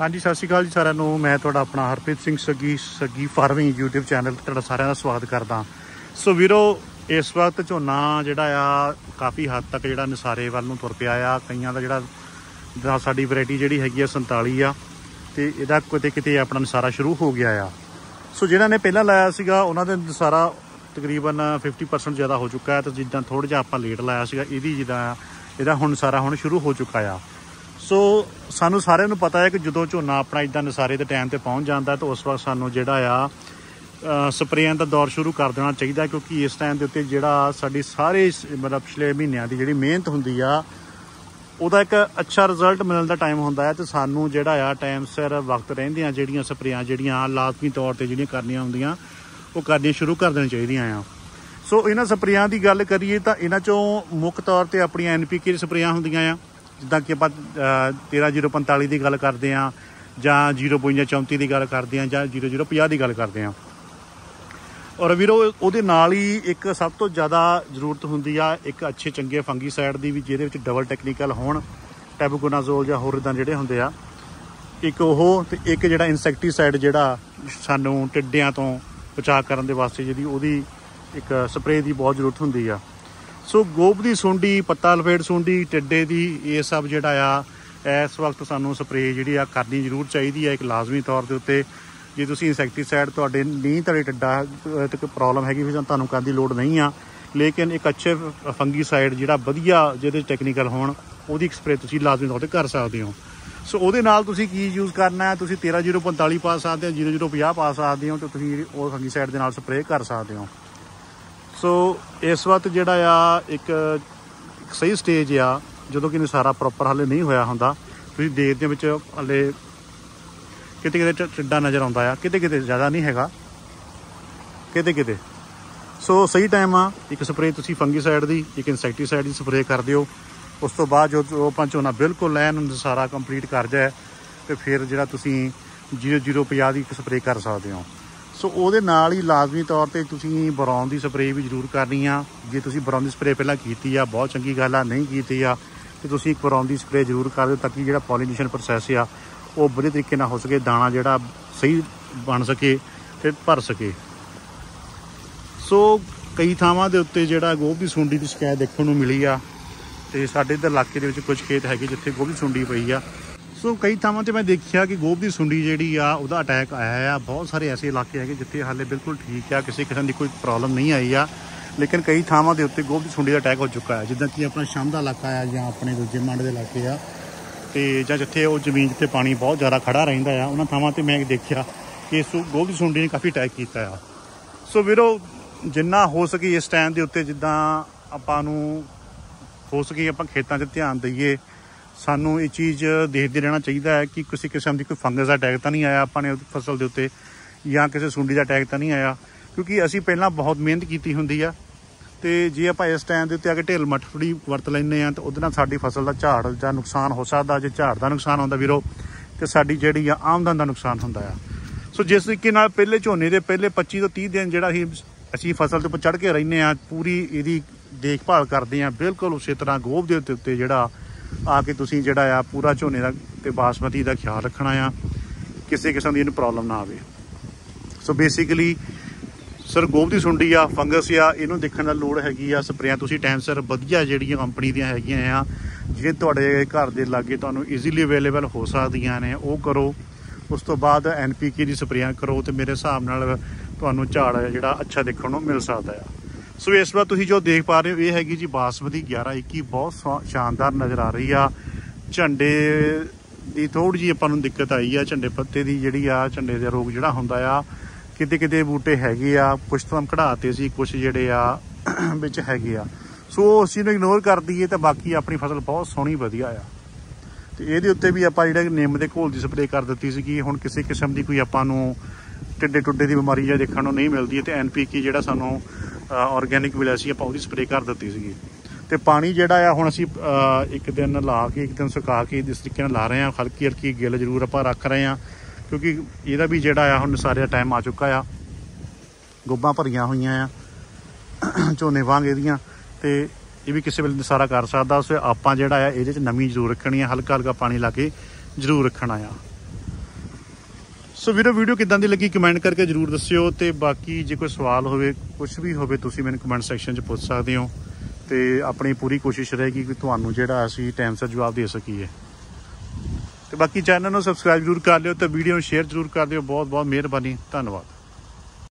ਹਾਂਜੀ, ਸਤਿ ਸ਼੍ਰੀ ਅਕਾਲ ਜੀ ਸਾਰਿਆਂ ਨੂੰ। ਮੈਂ ਤੁਹਾਡਾ ਆਪਣਾ Harpreet Singh Saggi Saggi farming YouTube channel ਤੇ ਤੁਹਾਡਾ ਸਾਰਿਆਂ ਦਾ ਸਵਾਗਤ ਕਰਦਾ। ਸੋ ਵੀਰੋ, ਇਸ ਵਕਤ ਝੋਨਾ ਜਿਹੜਾ ਆ, ਕਾਫੀ ਹੱਦ ਤੱਕ ਜਿਹੜਾ ਨਸਾਰੇ ਵੱਲ ਨੂੰ ਤੁਰ ਪਿਆ ਆ। ਕਈਆਂ ਦਾ ਜਿਹੜਾ ਸਾਡੀ ਵੈਰਾਈਟੀ ਜਿਹੜੀ ਹੈਗੀ ਆ 47 ਆ। ਤੇ ਇਹਦਾ ਕਿਤੇ ਕਿਤੇ ਆਪਣਾ ਨਸਾਰਾ ਸ਼ੁਰੂ ਹੋ ਗਿਆ ਆ। ਸੋ ਜਿਹੜਾ ਨੇ ਪਹਿਲਾਂ ਲਾਇਆ ਸੀਗਾ, ਉਹਨਾਂ ਦੇ ਨਸਾਰਾ ਤਕਰੀਬਨ 50% ਜ਼ਿਆਦਾ ਹੋ ਚੁੱਕਾ ਹੈ। ਤੇ ਜਿੱਦਾਂ ਥੋੜਾ ਜਿਹਾ ਆਪਾਂ ਲੇਟ ਲਾਇਆ ਸੀਗਾ, ਇਹਦੀ ਜਿੱਦਾਂ ਇਹਦਾ ਹੁਣ ਸਾਰਾ ਹੁਣ ਸ਼ੁਰੂ ਹੋ ਚੁੱਕਾ ਆ। ਸੋ ਸਾਨੂੰ ਸਾਰਿਆਂ ਨੂੰ ਪਤਾ ਹੈ ਕਿ ਜਦੋਂ ਝੋਨਾ ਆਪਣਾ ਇਦਾਂ ਨਸਾਰੇ ਦੇ ਟਾਈਮ ਤੇ ਪਹੁੰਚ ਜਾਂਦਾ ਤਾਂ ਉਸ ਵਕਤ ਸਾਨੂੰ ਜਿਹੜਾ ਆ ਸਪਰੇਆਂ ਦਾ ਦੌਰ ਸ਼ੁਰੂ ਕਰ ਦੇਣਾ ਚਾਹੀਦਾ ਕਿਉਂਕਿ ਇਸ ਟਾਈਮ ਦੇ ਉੱਤੇ ਜਿਹੜਾ ਸਾਡੀ ਸਾਰੇ ਮਤਲਬ ਪਿਛਲੇ ਮਹੀਨਿਆਂ ਦੀ ਜਿਹੜੀ ਮਿਹਨਤ ਹੁੰਦੀ ਆ, ਉਹਦਾ ਇੱਕ ਅੱਛਾ ਰਿਜ਼ਲਟ ਮਿਲਣ ਦਾ ਟਾਈਮ ਹੁੰਦਾ ਹੈ ਤੇ ਸਾਨੂੰ ਜਿਹੜਾ ਆ ਟਾਈਮ ਸਿਰ ਵਕਤ ਰਹਿੰਦੀਆਂ ਜਿਹੜੀਆਂ ਸਪਰੇਆਂ, ਜਿਹੜੀਆਂ ਲਾਜ਼ਮੀ ਤੌਰ ਤੇ ਜਿਹੜੀਆਂ ਕਰਨੀਆਂ ਹੁੰਦੀਆਂ, ਉਹ ਕਰਨੀਆਂ ਸ਼ੁਰੂ ਕਰ ਦੇਣੀਆਂ ਚਾਹੀਦੀਆਂ ਆ। ਸੋ ਇਹਨਾਂ ਸਪਰੇਆਂ ਦੀ ਗੱਲ ਕਰੀਏ ਤਾਂ ਇਹਨਾਂ ਚੋਂ ਮੁੱਖ ਤੌਰ ਤੇ ਆਪਣੀਆਂ ਐਨਪੀਕੇ ਦੀ ਸਪਰੇਆਂ ਹੁੰਦੀਆਂ ਆ। ਜਿੱਦਾਂ ਕਿ ਆਪਾਂ ਅਹ, 13045 ਦੀ ਗੱਲ ਕਰਦੇ ਆ ਜਾਂ 05234 ਦੀ ਗੱਲ ਕਰਦੇ ਆ ਜਾਂ 0050 ਦੀ ਗੱਲ ਕਰਦੇ ਆ ਔਰ ਵੀਰੋ ਉਹਦੇ ਨਾਲ ਹੀ ਇੱਕ ਸਭ ਤੋਂ ਜ਼ਿਆਦਾ ਜ਼ਰੂਰਤ ਹੁੰਦੀ ਆ ਇੱਕ ਅੱਛੇ ਚੰਗੇ ਫੰਗੀਸਾਈਡ ਦੀ ਵੀ ਜਿਹਦੇ ਵਿੱਚ ਡਬਲ ਟੈਕਨੀਕਲ ਹੋਣ ਟੈਬੂਕੋਨਾਜ਼ੋਲ ਜਾਂ ਹੋਰ ਇਦਾਂ ਜਿਹੜੇ ਹੁੰਦੇ ਆ। ਇੱਕ ਉਹ ਤੇ ਇੱਕ ਜਿਹੜਾ ਇਨਸੈਕਟੀਸਾਈਡ ਜਿਹੜਾ ਸਾਨੂੰ ਟਿੱਡਿਆਂ ਤੋਂ ਬਚਾਅ ਕਰਨ ਦੇ ਵਾਸਤੇ ਜਿਹੜੀ ਉਹਦੀ ਇੱਕ ਸਪਰੇਅ ਦੀ ਬਹੁਤ ਜ਼ਰੂਰਤ ਹੁੰਦੀ ਆ। ਸੋ ਗੋਬ ਦੀ ਸੁੰਡੀ ਪੱਤਾ ਲਪੇਟ ਸੁੰਡੀ ਟਿੱਡੇ ਦੀ ਇਹ ਸਭ ਜਿਹੜਾ ਆ ਇਸ ਵਕਤ ਸਾਨੂੰ ਸਪਰੇਅ ਜਿਹੜੀ ਆ ਕਰਨੀ ਜ਼ਰੂਰ ਚਾਹੀਦੀ ਆ ਇੱਕ ਲਾਜ਼ਮੀ ਤੌਰ ਦੇ ਉੱਤੇ। ਜੇ ਤੁਸੀਂ ਇਨਸੈਕਟੀਸਾਈਡ ਤੁਹਾਡੇ ਨੀਂਹ ਤੁਹਾਡੇ ਟਿੱਡਾ ਅਹ, ਪ੍ਰੋਬਲਮ ਹੈਗੀ ਫਿਰ ਤੁਹਾਨੂੰ ਕਰਨ ਦੀ ਲੋੜ ਨਹੀਂ ਆ ਲੇਕਿਨ ਇੱਕ ਅੱਛੇ ਫੰਗੀਸਾਈਡ ਜਿਹੜਾ ਵਧੀਆ ਜਿਹਦੇ ਟੈਕਨੀਕਲ ਹੋਣ ਉਹਦੀ ਸਪਰੇਅ ਤੁਸੀਂ ਲਾਜ਼ਮੀ ਤੌਰ ਤੇ ਕਰ ਸਕਦੇ ਹੋ। ਸੋ ਉਹਦੇ ਨਾਲ ਤੁਸੀਂ ਕੀ ਯੂਜ਼ ਕਰਨਾ ਹੈ? ਤੁਸੀਂ 13045 ਪਾ ਸਕਦੇ ਹੋ 0050 ਪਾ ਸਕਦੇ ਹੋ ਤੇ ਤੁਸੀਂ ਉਹ ਫੰਗੀਸਾਈਡ ਦੇ ਨਾਲ ਸਪਰੇਅ ਕਰ ਸਕਦੇ ਹੋ। ਸੋ ਇਸ ਵਕਤ ਜਿਹੜਾ ਆ, ਇੱਕ ਸਹੀ ਸਟੇਜ ਆ, ਜਦੋਂ ਕਿ ਨਸਾਰਾ ਪ੍ਰੋਪਰ ਹਾਲੇ ਨਹੀਂ ਹੋਇਆ ਹੁੰਦਾ। ਤੁਸੀਂ ਦੇਰ ਦੇ ਵਿੱਚ ਹਾਲੇ ਕਿਤੇ ਕਿਤੇ ਟਿੱਡਾ ਨਜ਼ਰ ਆਉਂਦਾ ਆ ਕਿਤੇ ਕਿਤੇ ਜ਼ਿਆਦਾ ਨਹੀਂ ਹੈਗਾ। ਕਿਤੇ ਕਿਤੇ ਸੋ ਸਹੀ ਟਾਈਮ ਆ, ਇੱਕ ਸਪਰੇਅ ਤੁਸੀਂ ਫੰਗੀਸਾਈਡ ਦੀ, ਇੱਕ ਇਨਸੈਕਟੀਸਾਈਡ ਦੀ ਸਪਰੇਅ ਕਰ ਦਿਓ। ਉਸ ਤੋਂ ਬਾਅਦ ਜੋ ਆਪਾਂ ਝੋਨਾ ਬਿਲਕੁਲ ਐਨ ਸਾਰਾ ਕੰਪਲੀਟ ਕਰ ਜਾਏ, ਤੇ ਫਿਰ ਜਿਹੜਾ ਤੁਸੀਂ 0050 ਦੀ ਇੱਕ ਸਪਰੇਅ ਕਰ ਸਕਦੇ ਹੋ। ਸੋ ਉਹਦੇ ਨਾਲ ਹੀ ਲਾਜ਼ਮੀ ਤੌਰ ਤੇ ਤੁਸੀਂ ਬਰੌਨ ਦੀ ਸਪਰੇਅ ਵੀ ਜ਼ਰੂਰ ਕਰਨੀ ਆ। ਜੇ ਤੁਸੀਂ ਬਰੌਨ ਦੀ ਸਪਰੇਅ ਪਹਿਲਾਂ ਕੀਤੀ ਆ, ਬਹੁਤ ਚੰਗੀ ਗੱਲ ਆ, ਨਹੀਂ ਕੀਤੀ ਆ, ਤੇ ਤੁਸੀਂ ਇੱਕ ਬਰੌਨ ਦੀ ਸਪਰੇਅ ਜ਼ਰੂਰ ਕਰ ਦਿਓ ਤਾਂ ਕਿ ਜਿਹੜਾ ਪੋਲੀਨੇਸ਼ਨ ਪ੍ਰੋਸੈਸ ਆ, ਉਹ ਵਧੀਆ ਤਰੀਕੇ ਨਾਲ ਹੋ ਸਕੇ, ਦਾਣਾ ਜਿਹੜਾ ਸਹੀ ਬਣ ਸਕੇ ਤੇ ਭਰ ਸਕੇ। ਸੋ ਕਈ ਥਾਵਾਂ ਦੇ ਉੱਤੇ ਜਿਹੜਾ ਗੋਭੀ ਸੁੰਡੀ ਦੀ ਸ਼ਿਕਾਇਤ ਦੇਖਣ ਨੂੰ ਮਿਲੀ ਆ, ਤੇ ਸਾਡੇ ਇੱਧਰ ਇਲਾਕੇ ਦੇ ਵਿੱਚ ਕੁਝ ਖੇਤ ਹੈਗੇ ਜਿੱਥੇ ਗੋਭੀ ਸੁੰਡੀ ਪਈ ਆ। ਸੋ ਕਈ ਥਾਵਾਂ ਤੇ ਮੈਂ ਦੇਖਿਆ ਕਿ ਗੋਭ ਦੀ ਸੁੰਡੀ ਜਿਹੜੀ ਆ, ਉਹਦਾ ਅਟੈਕ ਆਇਆ ਆ। ਬਹੁਤ ਸਾਰੇ ਐਸੇ ਇਲਾਕੇ ਹੈਗੇ ਜਿੱਥੇ ਹਾਲੇ ਬਿਲਕੁਲ ਠੀਕ ਆ, ਕਿਸੇ ਕਿਸਮ ਦੀ ਕੋਈ ਪ੍ਰੋਬਲਮ ਨਹੀਂ ਆਈ ਆ। ਲੇਕਿਨ ਕਈ ਥਾਵਾਂ ਦੇ ਉੱਤੇ ਗੋਭ ਦੀ ਸੁੰਡੀ ਦਾ ਅਟੈਕ ਹੋ ਚੁੱਕਾ ਹੈ ਜਿੱਦਾਂ ਕਿ ਆਪਣਾ ਸ਼ਾਮ ਦਾ ਇਲਾਕਾ ਆ ਜਾਂ ਆਪਣੇ ਦੂਜੇ ਮੰਡ ਦੇ ਇਲਾਕੇ ਆ। ਤੇ ਜਾਂ ਜਿੱਥੇ ਉਹ ਜ਼ਮੀਨ ਜਿੱਥੇ ਪਾਣੀ ਬਹੁਤ ਜ਼ਿਆਦਾ ਖੜਾ ਰਹਿੰਦਾ ਆ, ਉਹਨਾਂ ਥਾਵਾਂ ਤੇ ਮੈਂ ਦੇਖਿਆ ਕਿ ਇਸ ਗੋਭ ਦੀ ਸੁੰਡੀ ਨੇ ਕਾਫੀ ਅਟੈਕ ਕੀਤਾ ਆ। ਸੋ ਵੀਰੋ, ਜਿੰਨਾ ਹੋ ਸਕੇ ਇਸ ਟਾਈਮ ਦੇ ਉੱਤੇ ਜਿੱਦਾਂ ਆਪਾਂ ਨੂੰ ਹੋ ਸਕੇ ਆਪਾਂ ਖੇਤਾਂ 'ਚ ਧਿਆਨ ਦਈਏ ਸਾਨੂੰ ਇਹ ਚੀਜ਼ ਦੇਖਦੇ ਰਹਿਣਾ ਚਾਹੀਦਾ ਹੈ ਕਿ ਕਿਸੇ ਕਿਸਮ ਦੀ ਕੋਈ ਫੰਗਸ ਦਾ ਅਟੈਕ ਤਾਂ ਨਹੀਂ ਆਇਆ ਆਪਾਂ ਨੇ ਫਸਲ ਦੇ ਉੱਤੇ ਜਾਂ ਕਿਸੇ ਸੁੰਡੀ ਦਾ ਅਟੈਕ ਤਾਂ ਨਹੀਂ ਆਇਆ। ਕਿਉਂਕਿ ਅਸੀਂ ਪਹਿਲਾਂ ਬਹੁਤ ਮਿਹਨਤ ਕੀਤੀ ਹੁੰਦੀ ਆ ਤੇ ਜੇ ਆਪਾਂ ਇਸ ਟਾਈਮ ਦੇ ਉੱਤੇ ਆ ਕੇ ਢਿੱਲ ਮੱਠੜੀ ਵਰਤ ਲੈਂਦੇ ਆ ਤਾਂ ਉਹਦੇ ਨਾਲ ਸਾਡੀ ਫਸਲ ਦਾ ਝਾੜ ਦਾ ਨੁਕਸਾਨ ਹੋ ਸਕਦਾ, ਜੇ ਝਾੜ ਦਾ ਨੁਕਸਾਨ ਹੁੰਦਾ ਵੀਰੋ, ਤੇ ਸਾਡੀ ਜਿਹੜੀ ਆ ਆਮਦਨ ਦਾ ਨੁਕਸਾਨ ਹੁੰਦਾ ਆ। ਸੋ ਜਿਸ ਤਰੀਕੇ ਨਾਲ ਪਹਿਲੇ ਝੋਨੇ ਦੇ ਪਹਿਲੇ 25 ਤੋਂ 30 ਦਿਨ ਜਿਹੜਾ ਅਸੀਂ ਅਸੀਂ ਫਸਲ ਦੇ ਉੱਪਰ ਚੜ ਕੇ ਰਹਿੰਦੇ ਆ ਪੂਰੀ ਇਹਦੀ ਦੇਖਭਾਲ ਕਰਦੇ ਆ ਬਿਲਕੁਲ ਉਸੇ ਤਰ੍ਹਾਂ ਗੋਭ ਦੇ ਉੱਤੇ ਜਿਹੜਾ ਆ ਕੇ ਤੁਸੀਂ ਜਿਹੜਾ ਆ ਪੂਰਾ ਝੋਨੇ ਦਾ ਤੇ ਬਾਸਮਤੀ ਦਾ ਖਿਆਲ ਰੱਖਣਾ ਆ, ਕਿਸੇ ਕਿਸਮ ਦੀ ਇਹਨੂੰ ਪ੍ਰੋਬਲਮ ਨਾ ਆਵੇ। ਸੋ ਬੇਸਿਕਲੀ ਸਰ ਗੋਭ ਦੀ ਸੁੰਡੀ ਆ ਫੰਗਸ ਆ, ਇਹਨੂੰ ਦੇਖਣ ਦਾ ਲੋੜ ਹੈਗੀ ਆ, ਸਪਰੇਆਂ ਤੁਸੀਂ ਟਾਈਮ ਸਿਰ ਵਧੀਆ ਜਿਹੜੀਆਂ ਕੰਪਨੀ ਦੀਆਂ ਹੈਗੀਆਂ ਆ ਜਿਹੜੇ ਤੁਹਾਡੇ ਘਰ ਦੇ ਲਾਗੇ ਤੁਹਾਨੂੰ ਈਜ਼ੀਲੀ ਅਵੇਲੇਬਲ ਹੋ ਸਕਦੀਆਂ ਨੇ, ਉਹ ਕਰੋ। ਉਸ ਤੋਂ ਬਾਅਦ ਐਨਪੀਕੇ ਦੀ ਸਪਰੇਆਂ ਕਰੋ ਤੇ ਮੇਰੇ ਹਿਸਾਬ ਨਾਲ ਤੁਹਾਨੂੰ ਝਾੜ ਜਿਹੜਾ ਅੱਛਾ ਦੇਖਣ ਨੂੰ ਮਿਲ ਸਕਦਾ ਆ। ਸੋ ਇਸ ਵਾਰ ਤੁਸੀਂ ਜੋ ਦੇਖ ਪਾ ਰਹੇ ਹੋ, ਇਹ ਹੈਗੀ ਜੀ ਬਾਸਮਤੀ 1121 ਬਹੁਤ ਸਵਾ- ਸ਼ਾਨਦਾਰ ਨਜ਼ਰ ਆ ਰਹੀ ਆ। ਝੰਡੇ ਦੀ ਥੋੜੀ ਜੀ ਆਪਾਂ ਨੂੰ ਦਿੱਕਤ ਆਈ ਆ, ਝੰਡੇ ਪੱਤੇ ਦੀ ਜਿਹੜੀ ਆ, ਝੰਡੇ ਦਾ ਰੋਗ ਜਿਹੜਾ ਹੁੰਦਾ ਆ ਕਿਤੇ ਕਿਤੇ ਬੂਟੇ ਹੈਗੇ ਆ ਕੁਝ ਤਾਂ ਕਢਾਤੇ ਸੀ ਕੁਝ ਜਿਹੜੇ ਆ, ਵਿੱਚ ਹੈਗੇ ਆ। ਸੋ ਅਸੀਂ ਨੂੰ ਇਗਨੋਰ ਕਰ ਦਈਏ ਤਾਂ ਬਾਕੀ ਆਪਣੀ ਫਸਲ ਬਹੁਤ ਸੋਹਣੀ ਵਧੀਆ ਆ। ਤੇ ਇਹਦੇ ਉੱਤੇ ਵੀ ਆਪਾਂ ਜਿਹੜਾ ਨਿੰਮ ਦੇ ਘੋਲ ਦੀ ਸਪਰੇਅ ਕਰ ਦਿੱਤੀ ਸੀਗੀ, ਹੁਣ ਕਿਸੇ ਕਿਸਮ ਦੀ ਕੋਈ ਆਪਾਂ ਨੂੰ ਟਿੱਡੇ ਟੁੱਡੇ ਦੀ ਬਿਮਾਰੀ ਜਾਂ ਦੇਖਣ ਨੂੰ ਨਹੀਂ ਮਿਲਦੀ, ਤੇ ਐਨਪੀਕੇ ਜਿਹੜਾ ਸਾਨੂੰ ਆਰਗੇਨਿਕ ਮਿਲਿਆ ਸੀ, ਆਪਾਂ ਉਹਦੀ ਸਪਰੇਅ ਕਰ ਦਿੱਤੀ ਸੀਗੀ। ਤੇ ਪਾਣੀ ਜਿਹੜਾ ਆ, ਹੁਣ ਅਸੀਂ ਇੱਕ ਦਿਨ ਲਾ ਕੇ, ਇੱਕ ਦਿਨ ਸੁਕਾ ਕੇ ਇਸ ਤਰੀਕੇ ਨਾਲ ਲਾ ਰਹੇ ਹਾਂ, ਹਲਕੀ ਹਲਕੀ ਗਿੱਲ ਜ਼ਰੂਰ ਆਪਾਂ ਰੱਖ ਰਹੇ ਹਾਂ, ਕਿਉਂਕਿ ਇਹਦਾ ਵੀ ਜਿਹੜਾ ਆ, ਹੁਣ ਸਾਰੇ ਟਾਈਮ ਆ ਚੁੱਕਾ ਆ। ਗੋਬਾਂ ਭਰੀਆਂ ਹੋਈਆਂ ਆ, ਝੋਨੇ ਵਾਂਗ ਇਹਦੀਆਂ, ਤੇ ਇਹ ਵੀ ਕਿਸੇ ਵੇਲੇ ਸਾਰਾ ਕਰ ਸਕਦਾ ਸੋ ਆਪਾਂ ਜਿਹੜਾ ਆ, ਇਹਦੇ ਚ ਨਮੀ ਜ਼ਰੂਰ ਰੱਖਣੀ ਆ, ਹਲਕਾ ਹਲਕਾ ਪਾਣੀ ਲਾ ਕੇ ਜ਼ਰੂਰ ਰੱਖਣਾ ਆ। ਸੋ ਵੀਰੋ ਵੀਡੀਓ ਕਿਦਾਂ ਦੀ ਲੱਗੀ? ਕਮੈਂਟ ਕਰਕੇ ਜਰੂਰ ਦੱਸਿਓ ਤੇ ਬਾਕੀ ਜੇ ਕੋਈ ਸਵਾਲ ਹੋਵੇ ਕੁਝ ਵੀ ਹੋਵੇ, ਤੁਸੀਂ ਮੈਨੂੰ ਕਮੈਂਟ ਸੈਕਸ਼ਨ 'ਚ ਪੁੱਛ ਸਕਦੇ ਹੋ ਤੇ ਆਪਣੀ ਪੂਰੀ ਕੋਸ਼ਿਸ਼ ਰਹੇਗੀ ਕਿ ਤੁਹਾਨੂੰ ਜਿਹੜਾ ਅਸੀਂ ਟਾਈਮ ਸਿਰ ਜਵਾਬ ਦੇ ਸਕੀਏ। ਤੇ ਬਾਕੀ ਚੈਨਲ ਨੂੰ ਸਬਸਕ੍ਰਾਈਬ ਜਰੂਰ ਕਰ ਲਿਓ ਤੇ ਵੀਡੀਓ ਨੂੰ ਸ਼ੇਅਰ ਜਰੂਰ ਕਰ ਦਿਓ। ਬਹੁਤ ਬਹੁਤ ਮਿਹਰਬਾਨੀ। ਧੰਨਵਾਦ।